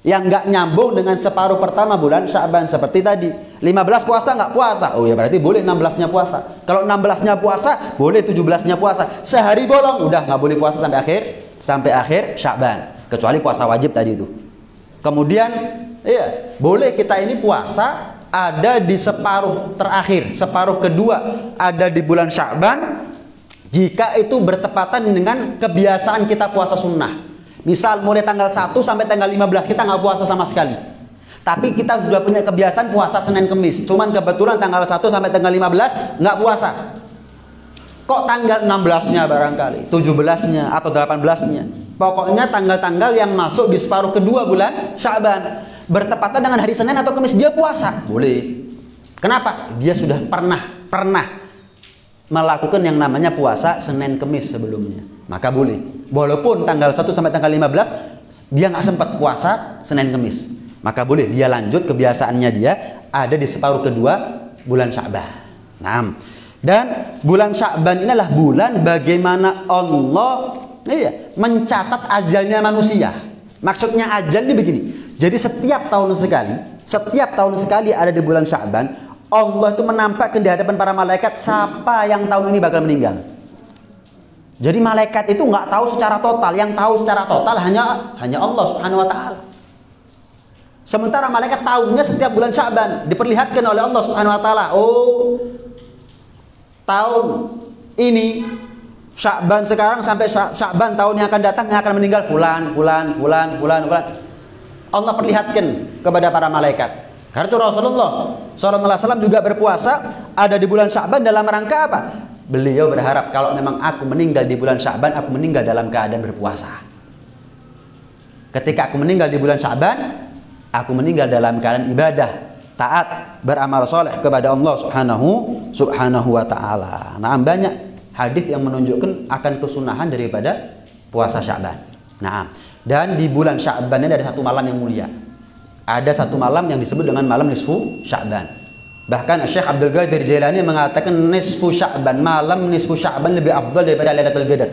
Yang nggak nyambung dengan separuh pertama bulan Syaban seperti tadi. 15 puasa nggak puasa. Oh ya berarti boleh 16-nya puasa. Kalau 16-nya puasa, boleh 17-nya puasa. Sehari bolong udah nggak boleh puasa sampai akhir sampai akhir Syaban. Kecuali puasa wajib tadi itu. Kemudian iya, boleh kita ini puasa ada di separuh terakhir, separuh kedua ada di bulan Sya'ban jika itu bertepatan dengan kebiasaan kita puasa sunnah. Misal mulai tanggal 1 sampai tanggal 15 kita nggak puasa sama sekali. Tapi kita sudah punya kebiasaan puasa Senin Kemis. Cuman kebetulan tanggal 1 sampai tanggal 15 nggak puasa. Kok tanggal 16-nya barangkali, 17-nya atau 18-nya? Pokoknya tanggal-tanggal yang masuk di separuh kedua bulan Syaban bertepatan dengan hari Senin atau Kamis dia puasa. Boleh. Kenapa? Dia sudah pernah pernah melakukan yang namanya puasa Senin Kamis sebelumnya. Maka boleh. Walaupun tanggal 1 sampai tanggal 15 dia nggak sempat puasa Senin Kamis. Maka boleh dia lanjut kebiasaannya dia ada di separuh kedua bulan Syaban. Nah, dan bulan Sya'ban inilah bulan bagaimana Allah Iya, mencatat ajalnya manusia. Maksudnya ajal ini begini. Jadi setiap tahun sekali, setiap tahun sekali ada di bulan Sya'ban, Allah itu menampakkan di hadapan para malaikat siapa yang tahun ini bakal meninggal. Jadi malaikat itu nggak tahu secara total, yang tahu secara total hanya hanya Allah Subhanahu wa taala. Sementara malaikat tahunya setiap bulan Sya'ban diperlihatkan oleh Allah Subhanahu wa taala. Oh, tahun ini Syakban sekarang sampai Syakban tahun yang akan datang yang akan meninggal fulan, fulan, fulan, fulan, fulan. Allah perlihatkan kepada para malaikat. Karena itu Rasulullah SAW juga berpuasa ada di bulan Syakban dalam rangka apa? Beliau berharap kalau memang aku meninggal di bulan Syakban, aku meninggal dalam keadaan berpuasa. Ketika aku meninggal di bulan Syakban, aku meninggal dalam keadaan ibadah, taat, beramal soleh kepada Allah Subhanahu Subhanahu wa taala. Nah, banyak hadis yang menunjukkan akan kesunahan daripada puasa Sya'ban. Nah, dan di bulan Sya'ban ini ada satu malam yang mulia. Ada satu malam yang disebut dengan malam nisfu Sya'ban. Bahkan Syekh Abdul Qadir Jailani mengatakan nisfu Sya'ban, malam nisfu Sya'ban lebih afdal daripada Lailatul Qadar.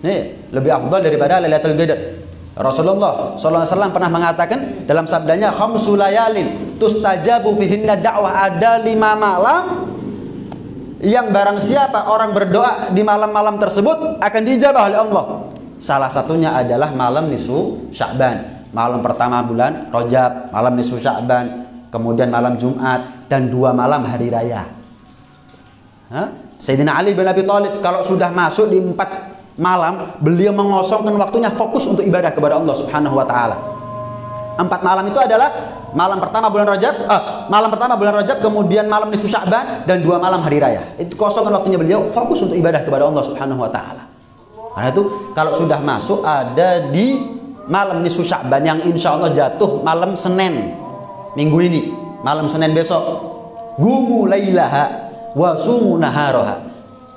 Nih, lebih afdal daripada Lailatul Qadar. Rasulullah SAW pernah mengatakan dalam sabdanya khamsu layalin tustajabu fihinna da'wah ada lima malam yang barang siapa orang berdoa di malam-malam tersebut akan dijabah oleh Allah. Salah satunya adalah malam nisfu Sya'ban, malam pertama bulan Rajab, malam nisfu Sya'ban, kemudian malam Jumat dan dua malam hari raya. Hah? Sayyidina Ali bin Abi Thalib kalau sudah masuk di empat malam, beliau mengosongkan waktunya fokus untuk ibadah kepada Allah Subhanahu wa taala. Empat malam itu adalah malam pertama bulan Rajab, eh, malam pertama bulan Rajab, kemudian malam nisfu Sya'ban dan dua malam hari raya. Itu kosongkan waktunya beliau fokus untuk ibadah kepada Allah Subhanahu wa taala. Karena itu kalau sudah masuk ada di malam nisfu Sya'ban yang insya Allah jatuh malam Senin minggu ini, malam Senin besok. gumu lailaha wa sumu naharaha.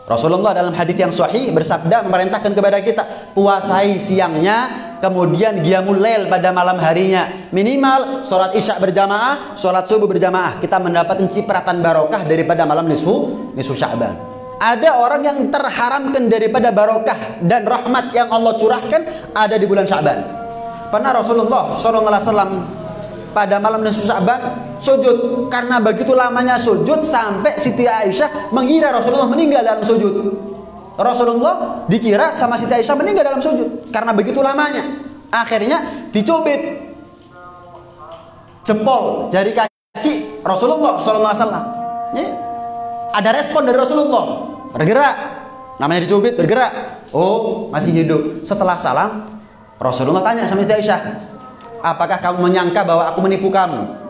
Rasulullah dalam hadis yang sahih bersabda memerintahkan kepada kita puasai siangnya kemudian qiyamul lail pada malam harinya. Minimal sholat isya berjamaah sholat subuh berjamaah. Kita mendapatkan cipratan barokah daripada malam nisfu nisfu sya'ban. Ada orang yang terharamkan daripada barokah dan rahmat yang Allah curahkan ada di bulan Sya'ban. Pernah Rasulullah SAW pada malam nisfu Sya'ban sujud karena begitu lamanya sujud sampai Siti Aisyah mengira Rasulullah meninggal dalam sujud. Rasulullah dikira sama Siti Aisyah meninggal dalam sujud karena begitu lamanya. Akhirnya dicubit jempol jari kaki Rasulullah SAW. Ya. Ada respon dari Rasulullah bergerak namanya dicubit bergerak oh masih hidup setelah salam Rasulullah tanya sama Siti Aisyah apakah kamu menyangka bahwa aku menipu kamu?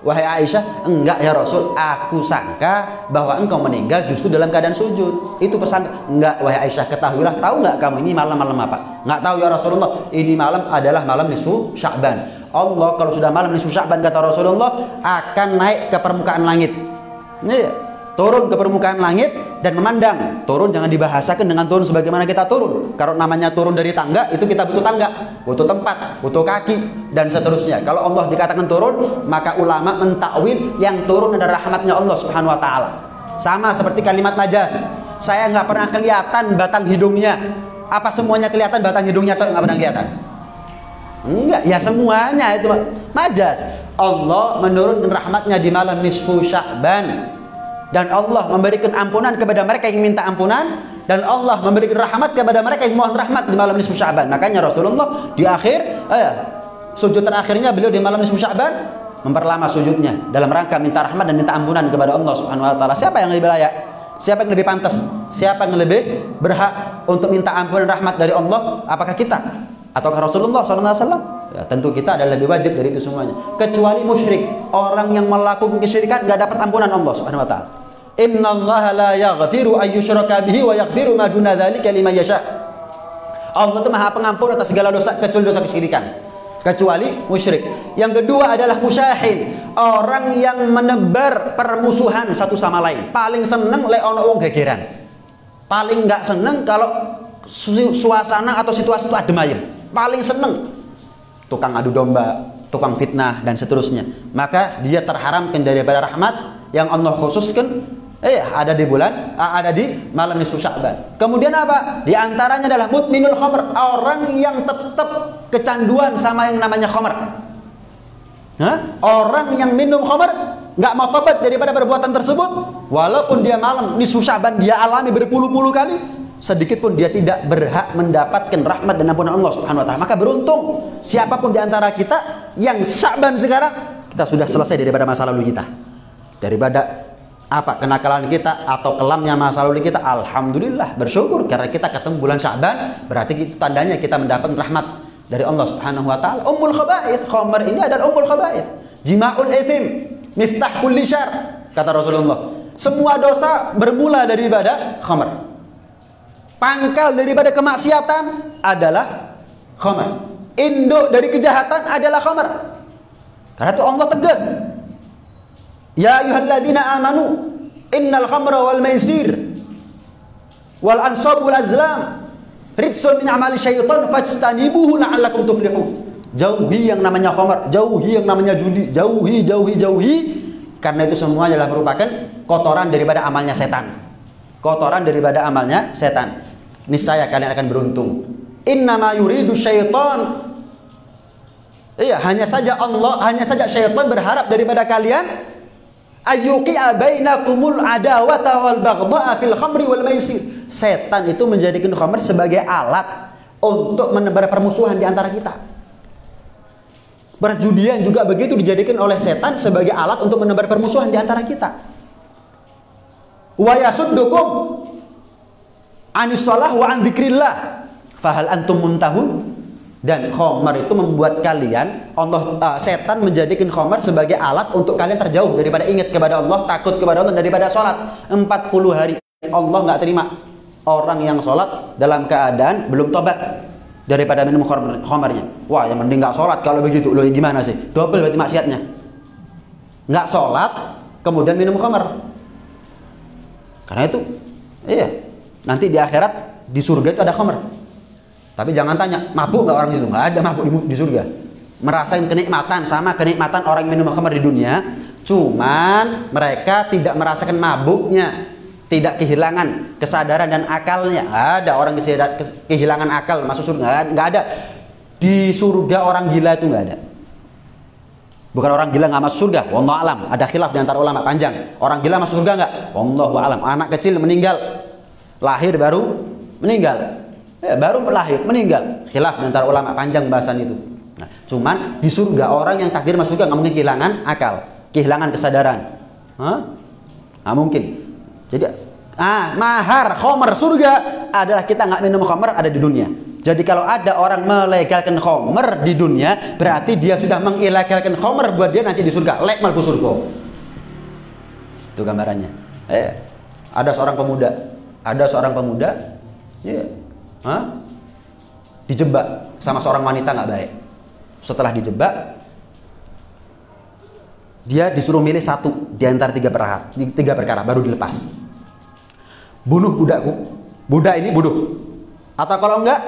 Wahai Aisyah, enggak ya Rasul, aku sangka bahwa engkau meninggal justru dalam keadaan sujud. Itu pesan, enggak wahai Aisyah, ketahuilah, tahu enggak kamu ini malam-malam apa? Enggak tahu ya Rasulullah, ini malam adalah malam nisfu Sya'ban. Allah kalau sudah malam nisfu Sya'ban kata Rasulullah akan naik ke permukaan langit. Iya turun ke permukaan langit dan memandang. Turun jangan dibahasakan dengan turun sebagaimana kita turun. Kalau namanya turun dari tangga, itu kita butuh tangga, butuh tempat, butuh kaki dan seterusnya. Kalau Allah dikatakan turun, maka ulama mentakwil yang turun adalah rahmatnya Allah Subhanahu wa taala. Sama seperti kalimat najas. Saya nggak pernah kelihatan batang hidungnya. Apa semuanya kelihatan batang hidungnya atau nggak pernah kelihatan? Enggak, ya semuanya itu majas. Allah menurunkan rahmatnya di malam nisfu Sya'ban dan Allah memberikan ampunan kepada mereka yang minta ampunan dan Allah memberikan rahmat kepada mereka yang mohon rahmat di malam nisfu Sya'ban. Makanya Rasulullah di akhir eh, sujud terakhirnya beliau di malam nisfu Sya'ban memperlama sujudnya dalam rangka minta rahmat dan minta ampunan kepada Allah Subhanahu wa taala. Siapa yang lebih layak? Siapa yang lebih pantas? Siapa yang lebih berhak untuk minta ampunan rahmat dari Allah? Apakah kita ataukah Rasulullah SAW? Ya, tentu kita adalah lebih wajib dari itu semuanya. Kecuali musyrik, orang yang melakukan kesyirikan gak dapat ampunan Allah Subhanahu wa taala. Inna Allah la yaghfiru ayyushraka bihi wa yaghfiru ma duna dzalika liman yasha. Allah itu Maha Pengampun atas segala dosa kecuali dosa kesyirikan. Kecuali musyrik. Yang kedua adalah musyahin, orang yang menebar permusuhan satu sama lain. Paling seneng le ono wong gegeran. Paling nggak seneng kalau suasana atau situasi itu adem ayem. Paling seneng tukang adu domba, tukang fitnah dan seterusnya. Maka dia terharamkan daripada rahmat yang Allah khususkan Eh, ada di bulan, ada di malam nisfu Sya'ban. Kemudian apa? Di antaranya adalah mutminul khamr, orang yang tetap kecanduan sama yang namanya khamr. Hah? Orang yang minum khamr nggak mau tobat daripada perbuatan tersebut, walaupun dia malam nisfu Sya'ban dia alami berpuluh-puluh kali, sedikit pun dia tidak berhak mendapatkan rahmat dan ampunan Allah Subhanahu wa taala. Maka beruntung siapa pun di antara kita yang Sya'ban sekarang kita sudah selesai daripada masa lalu kita. Daripada apa kenakalan kita atau kelamnya masa lalu kita? Alhamdulillah bersyukur. Karena kita ketemu bulan Syaban berarti itu tandanya kita mendapat rahmat dari Allah Subhanahu wa taala. Ummul khaba'ith khamar ini adalah ummul khaba'ith. Jima'ul ithim miftah kulli syar kata Rasulullah. Semua dosa bermula daripada khamar. Pangkal daripada kemaksiatan adalah khamar. Induk dari kejahatan adalah khamar. Karena itu Allah tegas Ya ayyuhalladzina amanu innal khamra wal maisir wal ansab wal azlam ritsun min amali syaitan fajtanibuhu la'allakum tuflihun. Jauhi yang namanya khamar, jauhi yang namanya judi, jauhi, jauhi, jauhi karena itu semua adalah merupakan kotoran daripada amalnya setan. Kotoran daripada amalnya setan. Niscaya kalian akan beruntung. Innama yuridu syaitan Iya, hanya saja Allah, hanya saja syaitan berharap daripada kalian ayyuqi'a bainakumul adawata wal baghdha'a fil khamri wal maisir. Setan itu menjadikan khamr sebagai alat untuk menebar permusuhan di antara kita. Perjudian juga begitu dijadikan oleh setan sebagai alat untuk menebar permusuhan di antara kita. Wa yasuddukum anis shalah wa an dzikrillah. Fahal antum muntahun? Dan khomer itu membuat kalian Allah uh, setan menjadikan khomer sebagai alat untuk kalian terjauh daripada ingat kepada Allah, takut kepada Allah daripada sholat 40 hari. Allah nggak terima orang yang sholat dalam keadaan belum tobat daripada minum khomernya. Wah, yang mending nggak sholat kalau begitu. Loh gimana sih? Double berarti maksiatnya. Nggak sholat kemudian minum khamar. Karena itu, iya, nanti di akhirat di surga itu ada khamar. Tapi jangan tanya, mabuk nggak orang itu? Nggak ada mabuk di, di surga. Merasain kenikmatan sama kenikmatan orang minum khamar di dunia, cuman mereka tidak merasakan mabuknya, tidak kehilangan kesadaran dan akalnya. Ada orang kehilangan akal masuk surga, nggak ada. Di surga orang gila itu nggak ada. Bukan orang gila nggak masuk surga. Wallahu alam. Ada khilaf di antara ulama panjang. Orang gila masuk surga nggak? Wallahu alam. Anak kecil meninggal, lahir baru meninggal. Ya, baru lahir meninggal. Khilaf antara ulama panjang bahasan itu. Nah, cuman di surga orang yang takdir masuk surga nggak mungkin kehilangan akal, kehilangan kesadaran. Hah? Nggak mungkin. Jadi ah mahar khomer surga adalah kita nggak minum khomer ada di dunia. Jadi kalau ada orang melegalkan khomer di dunia, berarti dia sudah mengilegalkan khomer buat dia nanti di surga. Lek malku surga. Itu gambarannya. Eh, ada seorang pemuda, ada seorang pemuda, ya, huh? dijebak sama seorang wanita nggak baik. Setelah dijebak, dia disuruh milih satu di antara tiga perkara, tiga perkara baru dilepas. Bunuh budakku, budak ini bunuh. Atau kalau enggak,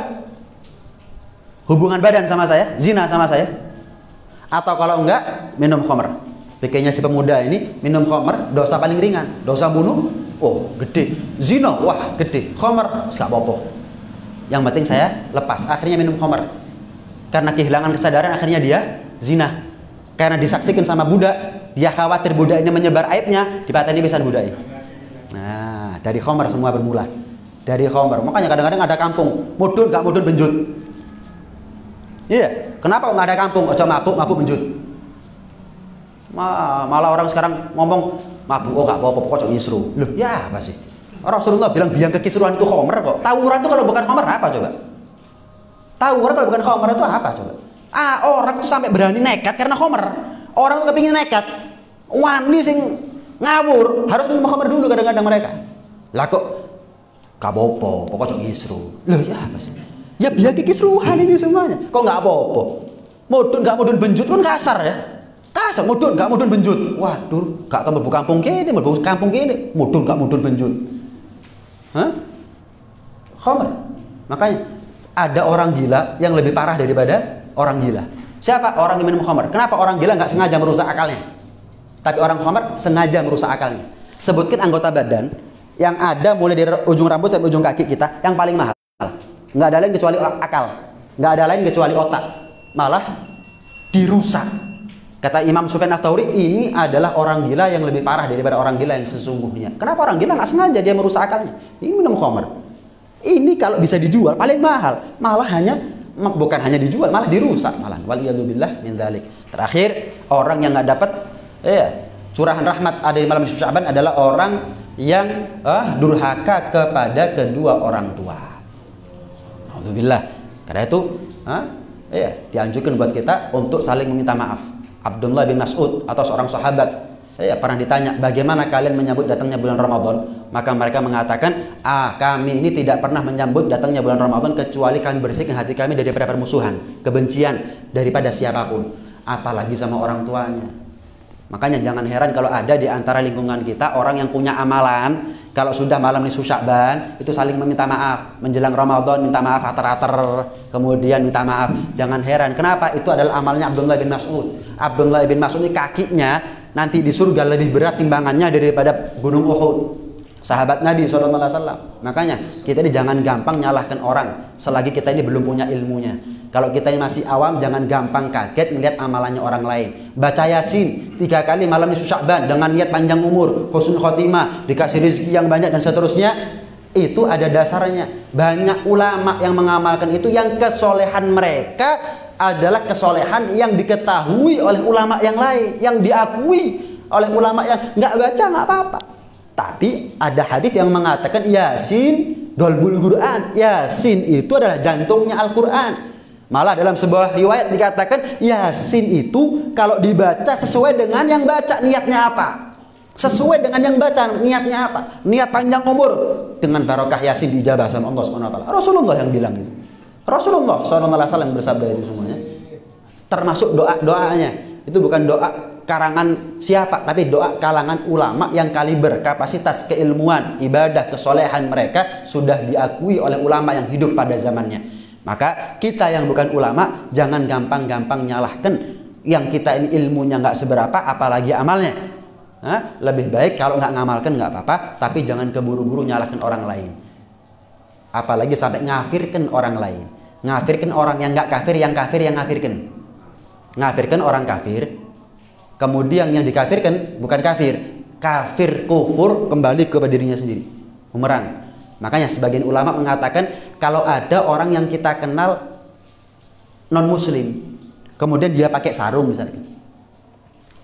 hubungan badan sama saya, zina sama saya. Atau kalau enggak, minum khamr. Pikirnya si pemuda ini minum khamr, dosa paling ringan. Dosa bunuh, oh gede. Zina, wah gede. Khamr, enggak apa-apa. Yang penting saya lepas. Akhirnya minum khamr. Karena kehilangan kesadaran akhirnya dia zina. Karena disaksikan sama budak, dia khawatir budak ini menyebar aibnya, dipateni bisa budak. Nah, dari khamr semua bermula. Dari khamr. Makanya kadang-kadang ada kampung, mudun gak mudun benjut. Iya, kenapa nggak ada kampung? Ojo mabuk, mabuk menjut. Malah orang sekarang ngomong mabuk, oh gak apa-apa, kok nyisru. Loh, ya apa sih? Rasulullah bilang biang kekisruan itu homer kok. Tawuran itu kalau bukan homer apa coba? Tawuran kalau bukan homer itu apa coba? Ah, orang tuh sampai berani nekat karena homer. Orang tuh kepingin nekat. Wani sing ngawur harus minum homer dulu kadang-kadang mereka. Lah kok apa-apa, pokoknya nyisru. Loh, ya apa sih? Ya biar kikisruhan ini semuanya. Kok nggak apa-apa? Mudun nggak mudun benjut kan kasar ya. Kasar mudun nggak mudun benjut. Waduh, gak tahu kampung kene, mlebu kampung kene, mudun nggak mudun benjut. Hah? Khomer. Makanya ada orang gila yang lebih parah daripada orang gila. Siapa orang yang minum khomer? Kenapa orang gila nggak sengaja merusak akalnya? Tapi orang khomer sengaja merusak akalnya. Sebutkan anggota badan yang ada mulai dari ujung rambut sampai ujung kaki kita yang paling mahal nggak ada lain kecuali akal nggak ada lain kecuali otak malah dirusak kata Imam Sufyan Ats-Tsauri ini adalah orang gila yang lebih parah daripada orang gila yang sesungguhnya kenapa orang gila nggak sengaja dia merusak akalnya ini minum khamr ini kalau bisa dijual paling mahal malah hanya bukan hanya dijual malah dirusak malah waliyadzubillah min dzalik terakhir orang yang nggak dapat ya curahan rahmat ada di malam Syaban adalah orang yang uh, durhaka kepada kedua orang tua Alhamdulillah. Karena itu, ha? ya, dianjurkan buat kita untuk saling meminta maaf. Abdullah bin Mas'ud atau seorang sahabat. Saya pernah ditanya bagaimana kalian menyambut datangnya bulan Ramadan? Maka mereka mengatakan ah kami ini tidak pernah menyambut datangnya bulan Ramadan kecuali kami bersihkan hati kami daripada permusuhan kebencian daripada siapa pun apalagi sama orang tuanya. Makanya jangan heran kalau ada di antara lingkungan kita orang yang punya amalan kalau sudah malam nisfu Sya'ban itu saling meminta maaf. Menjelang Ramadan minta maaf atar-atar kemudian minta maaf. Jangan heran kenapa? Itu adalah amalnya Abdullah bin Mas'ud. Abdullah bin Mas'ud ini kakinya nanti di surga lebih berat timbangannya daripada gunung Uhud sahabat Nabi SAW makanya kita ini jangan gampang nyalahkan orang selagi kita ini belum punya ilmunya kalau kita masih awam, jangan gampang kaget melihat amalannya orang lain. Baca Yasin tiga kali malam di Sya'ban dengan niat panjang umur, husnul khotimah, dikasih rezeki yang banyak dan seterusnya. Itu ada dasarnya. Banyak ulama yang mengamalkan itu yang kesolehan mereka adalah kesolehan yang diketahui oleh ulama yang lain, yang diakui oleh ulama yang nggak baca nggak apa-apa. Tapi ada hadis yang mengatakan Yasin golbul Quran. Yasin itu adalah jantungnya Al-Quran. Malah dalam sebuah riwayat dikatakan Yasin itu kalau dibaca sesuai dengan yang baca niatnya apa? Sesuai dengan yang baca niatnya apa? Niat panjang umur dengan barokah Yasin dijabah sama Allah Subhanahu wa. Rasulullah yang bilang itu. Rasulullah SAW bersabda itu semuanya. Termasuk doa-doanya. Itu bukan doa karangan siapa, tapi doa kalangan ulama yang kaliber, kapasitas keilmuan, ibadah, kesolehan mereka sudah diakui oleh ulama yang hidup pada zamannya. Maka kita yang bukan ulama jangan gampang-gampang nyalahkan yang kita ini ilmunya nggak seberapa, apalagi amalnya. Hah? Lebih baik kalau nggak ngamalkan nggak apa-apa, tapi jangan keburu-buru nyalahkan orang lain. Apalagi sampai ngafirkan orang lain. Ngafirkan orang yang nggak kafir, yang kafir yang ngafirkan. Ngafirkan orang kafir, kemudian yang dikafirkan bukan kafir, kafir kufur kembali kepada dirinya sendiri. Bumerang. Makanya sebagian ulama mengatakan kalau ada orang yang kita kenal non muslim, kemudian dia pakai sarung misalnya.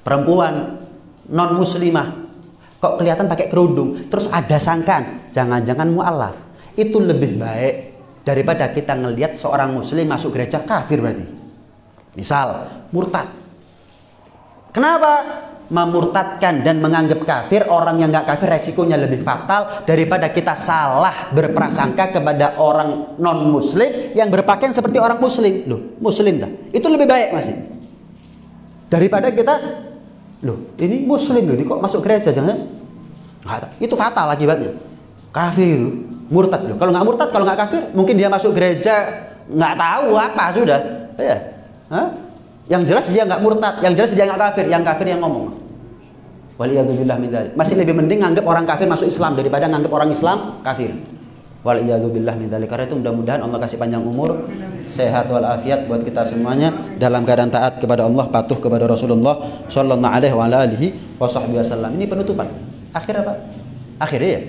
Perempuan non muslimah kok kelihatan pakai kerudung, terus ada sangkaan, jangan-jangan mualaf. Itu lebih baik daripada kita ngelihat seorang muslim masuk gereja kafir berarti. Misal murtad. Kenapa? memurtadkan dan menganggap kafir orang yang nggak kafir resikonya lebih fatal daripada kita salah berprasangka kepada orang non muslim yang berpakaian seperti orang muslim? Loh muslim dah. Itu lebih baik masih daripada kita loh ini muslim loh ini kok masuk gereja jangan itu fatal akibatnya. Kafir murtad. Loh kalau nggak murtad kalau nggak kafir mungkin dia masuk gereja nggak tahu apa sudah. Ya Hah? Yang jelas dia nggak murtad, yang jelas dia nggak kafir, yang kafir yang ngomong. Waliyadzubillah min Masih lebih mending nganggap orang kafir masuk Islam daripada nganggap orang Islam kafir. Waliyadzubillah min Karena itu mudah-mudahan Allah kasih panjang umur, sehat walafiat buat kita semuanya dalam keadaan taat kepada Allah, patuh kepada Rasulullah sallallahu alaihi wasallam. Ini penutupan. Akhir apa? Akhir ya.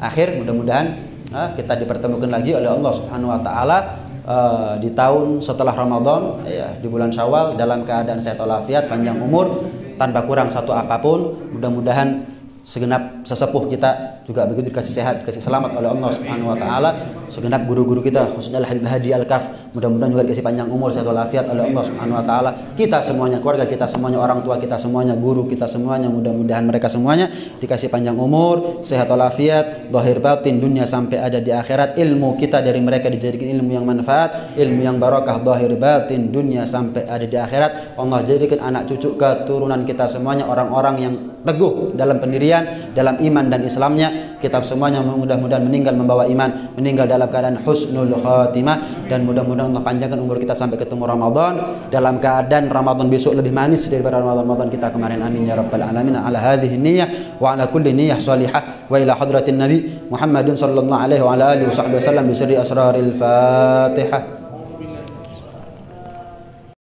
Akhir mudah-mudahan ah, kita dipertemukan lagi oleh Allah Subhanahu wa taala uh, di tahun setelah Ramadan ya di bulan Syawal dalam keadaan sehat walafiat panjang umur tanpa kurang satu apa pun mudah-mudahan segenap sesepuh kita juga begitu dikasih sehat, dikasih selamat oleh Allah Subhanahu wa taala. Segenap guru-guru kita khususnya Al Habib Hadi Al Kaf, mudah-mudahan juga dikasih panjang umur, sehat walafiat oleh Allah Subhanahu wa taala. Kita semuanya, keluarga kita semuanya, orang tua kita semuanya, guru kita semuanya, mudah-mudahan mereka semuanya dikasih panjang umur, sehat walafiat, zahir batin dunia sampai ada di akhirat. Ilmu kita dari mereka dijadikan ilmu yang manfaat, ilmu yang barakah zahir batin dunia sampai ada di akhirat. Allah jadikan anak cucu keturunan kita semuanya orang-orang yang teguh dalam pendirian dalam iman dan Islamnya. Kita semuanya mudah-mudahan meninggal membawa iman meninggal dalam keadaan husnul khatimah. Dan mudah-mudahan Allah panjangkan umur kita sampai ketemu Ramadan. Dalam keadaan Ramadan besok lebih manis daripada Ramadan kita kemarin. Amin ya rabbal alamin. Ala hadhihi niyyah wa ala kulli niyyah salihah. Wa ila hadratin nabi Muhammadin sallallahu alaihi wa ala alihi wasallam bi sirri asraril fatihah